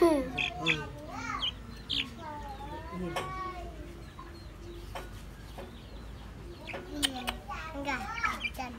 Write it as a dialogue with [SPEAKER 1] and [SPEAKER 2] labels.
[SPEAKER 1] Ừ. Enggak, jangan.